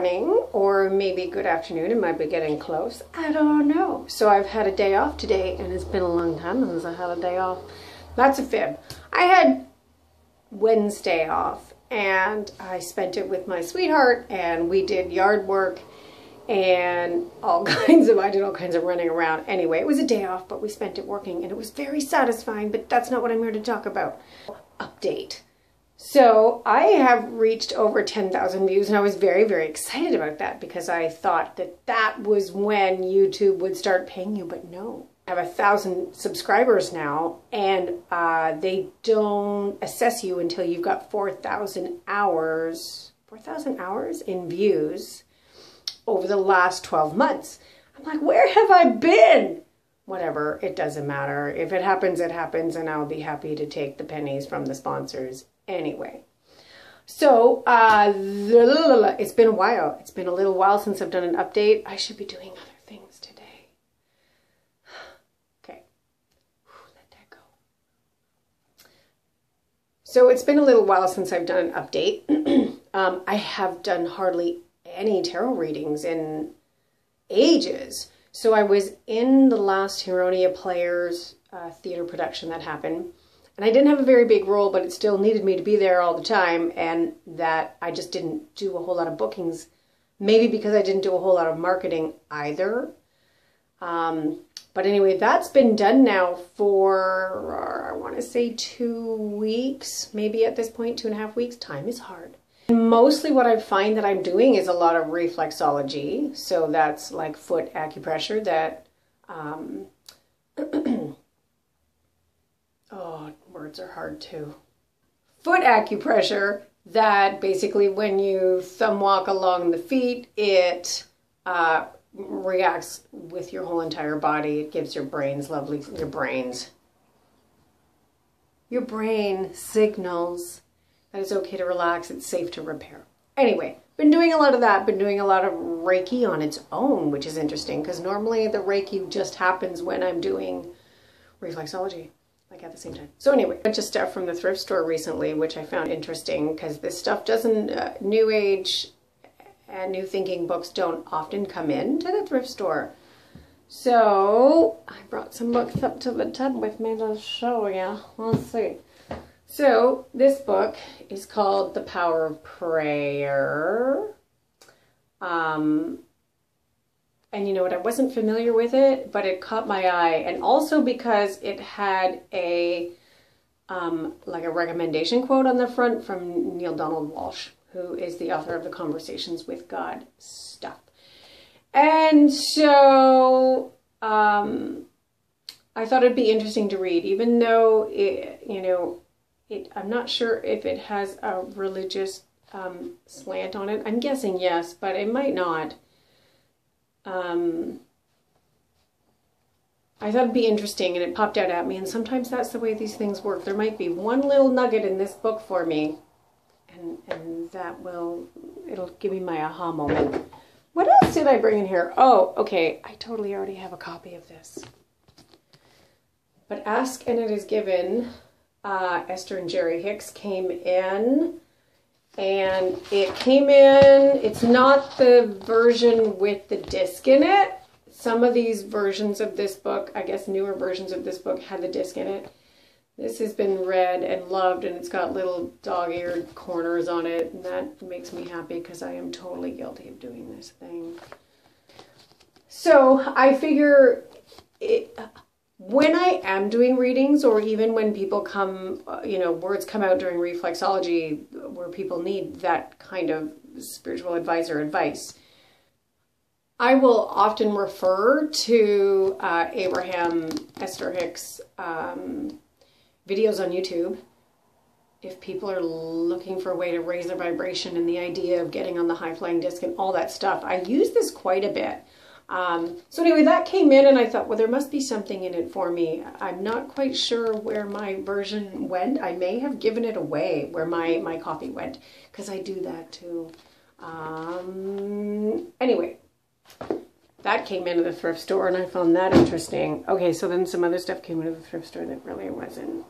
morning or maybe good afternoon. It might be getting close. I don't know. So I've had a day off today and it's been a long time since I had a day off. That's a fib. I had Wednesday off and I spent it with my sweetheart and we did yard work and all kinds of, I did all kinds of running around. Anyway, it was a day off, but we spent it working and it was very satisfying, but that's not what I'm here to talk about. Update. So I have reached over 10,000 views and I was very, very excited about that because I thought that that was when YouTube would start paying you, but no. I have a thousand subscribers now and uh, they don't assess you until you've got 4,000 hours, 4,000 hours in views over the last 12 months. I'm like, where have I been? Whatever, it doesn't matter. If it happens, it happens, and I'll be happy to take the pennies from the sponsors anyway. So, uh, it's been a while. It's been a little while since I've done an update. I should be doing other things today. Okay, let that go. So it's been a little while since I've done an update. um, I have done hardly any tarot readings in ages. So I was in the last Huronia Players uh, theater production that happened and I didn't have a very big role, but it still needed me to be there all the time, and that I just didn't do a whole lot of bookings. Maybe because I didn't do a whole lot of marketing either. Um, but anyway, that's been done now for, I want to say two weeks, maybe at this point, two and a half weeks. Time is hard. Mostly what I find that I'm doing is a lot of reflexology. So that's like foot acupressure that um, oh, words are hard too. Foot acupressure, that basically when you thumb walk along the feet, it uh, reacts with your whole entire body. It gives your brains lovely, your brains. Your brain signals that it's okay to relax, it's safe to repair. Anyway, been doing a lot of that, been doing a lot of Reiki on its own, which is interesting because normally the Reiki just happens when I'm doing reflexology like at the same time. So anyway, a bunch of stuff from the thrift store recently, which I found interesting because this stuff doesn't, uh, new age and new thinking books don't often come in to the thrift store. So I brought some books up to the tub with me to show you. Let's see. So this book is called The Power of Prayer. Um, and you know what, I wasn't familiar with it, but it caught my eye. And also because it had a, um, like a recommendation quote on the front from Neale Donald Walsch, who is the author of the Conversations with God stuff. And so, um, I thought it'd be interesting to read, even though it, you know, it, I'm not sure if it has a religious um, slant on it. I'm guessing yes, but it might not um, I thought it'd be interesting and it popped out at me and sometimes that's the way these things work. There might be one little nugget in this book for me and, and that will, it'll give me my aha moment. What else did I bring in here? Oh, okay. I totally already have a copy of this. But Ask and It Is Given, uh, Esther and Jerry Hicks came in and it came in, it's not the version with the disc in it. Some of these versions of this book, I guess newer versions of this book had the disc in it. This has been read and loved and it's got little dog-eared corners on it and that makes me happy because I am totally guilty of doing this thing. So I figure it, when I am doing readings or even when people come, uh, you know, words come out during reflexology where people need that kind of spiritual advice or advice, I will often refer to uh, Abraham Esther Hicks um, videos on YouTube. If people are looking for a way to raise their vibration and the idea of getting on the high flying disc and all that stuff, I use this quite a bit. Um, so anyway, that came in and I thought, well, there must be something in it for me. I'm not quite sure where my version went. I may have given it away where my, my copy went because I do that too. Um, anyway, that came into the thrift store and I found that interesting. Okay, so then some other stuff came into the thrift store that really wasn't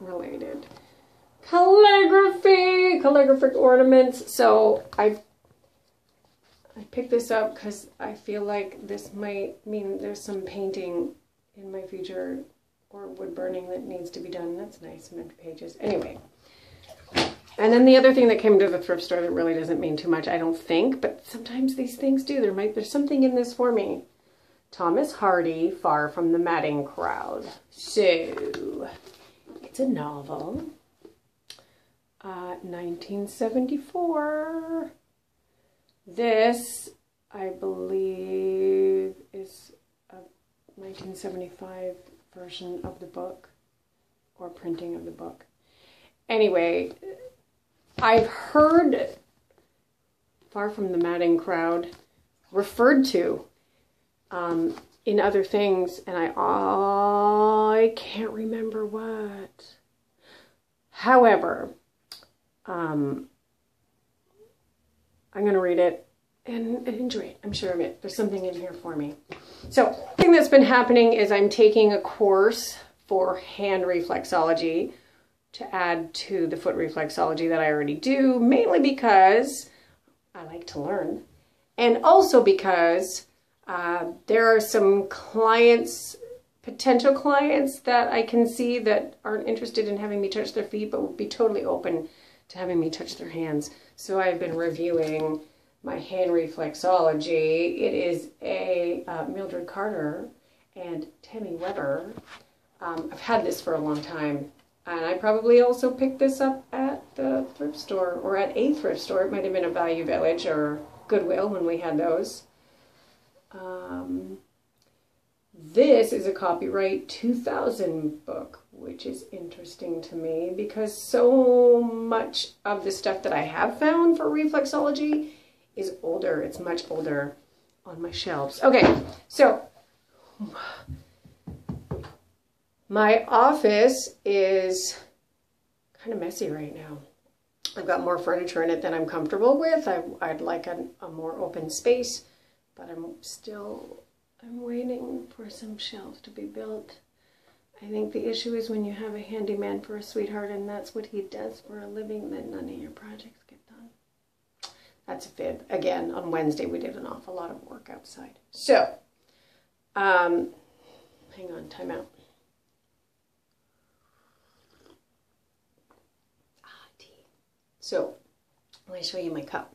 related. Calligraphy, calligraphic ornaments. So I've I picked this up because I feel like this might mean there's some painting in my future or wood burning that needs to be done. That's nice, some empty pages. Anyway. And then the other thing that came to the thrift store that really doesn't mean too much, I don't think, but sometimes these things do. There might there's something in this for me. Thomas Hardy, Far from the Madding Crowd. So, it's a novel. Uh, 1974. This, I believe, is a 1975 version of the book or printing of the book. Anyway, I've heard Far from the Madding Crowd referred to um, in other things, and I I can't remember what. However, um, I'm going to read it and, and enjoy it. I'm sure of it. There's something in here for me. So, thing that's been happening is I'm taking a course for hand reflexology to add to the foot reflexology that I already do, mainly because I like to learn, and also because uh, there are some clients, potential clients that I can see that aren't interested in having me touch their feet, but would be totally open to having me touch their hands. So I've been reviewing my hand reflexology. It is a uh, Mildred Carter and Tammy Weber. Um, I've had this for a long time. And I probably also picked this up at the thrift store or at a thrift store. It might have been a Value Village or Goodwill when we had those. Um, this is a copyright 2000 book, which is interesting to me because so much of the stuff that I have found for reflexology is older. It's much older on my shelves. Okay, so my office is kind of messy right now. I've got more furniture in it than I'm comfortable with. I, would like a, a more open space but I'm still, I'm waiting for some shelves to be built. I think the issue is when you have a handyman for a sweetheart and that's what he does for a living, then none of your projects get done. That's a fib. Again, on Wednesday we did an awful lot of work outside. So, um, hang on, time out. Ah, tea. So, let me show you my cup.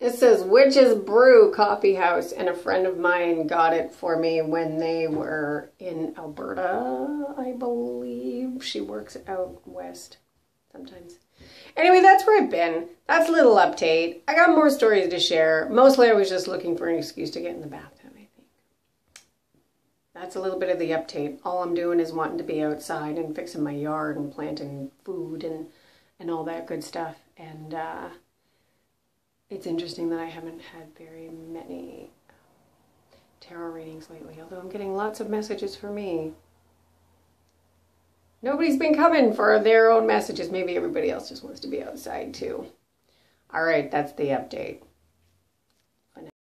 It says Witch's Brew Coffee House, and a friend of mine got it for me when they were in Alberta, I believe. She works out west sometimes. Anyway, that's where I've been. That's a little update. I got more stories to share. Mostly I was just looking for an excuse to get in the bathtub, I think. That's a little bit of the update. All I'm doing is wanting to be outside and fixing my yard and planting food and, and all that good stuff. And, uh, it's interesting that I haven't had very many tarot readings lately, although I'm getting lots of messages for me. Nobody's been coming for their own messages. Maybe everybody else just wants to be outside too. All right, that's the update.